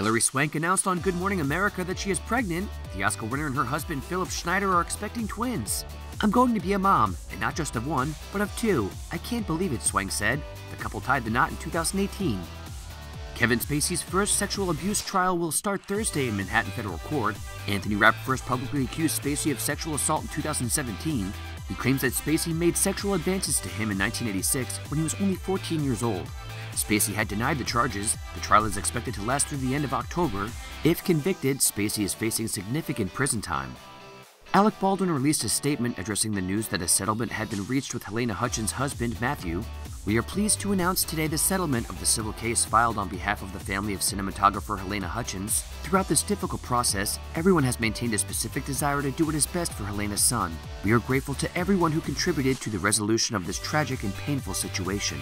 Hilary Swank announced on Good Morning America that she is pregnant. The Oscar winner and her husband Philip Schneider are expecting twins. I'm going to be a mom, and not just of one, but of two. I can't believe it, Swank said. The couple tied the knot in 2018. Kevin Spacey's first sexual abuse trial will start Thursday in Manhattan Federal Court. Anthony Rapp first publicly accused Spacey of sexual assault in 2017. He claims that Spacey made sexual advances to him in 1986 when he was only 14 years old. Spacey had denied the charges. The trial is expected to last through the end of October. If convicted, Spacey is facing significant prison time. Alec Baldwin released a statement addressing the news that a settlement had been reached with Halyna Hutchins' husband, Matthew. We are pleased to announce today the settlement of the civil case filed on behalf of the family of cinematographer Halyna Hutchins. Throughout this difficult process, everyone has maintained a specific desire to do what is best for Halyna's son. We are grateful to everyone who contributed to the resolution of this tragic and painful situation.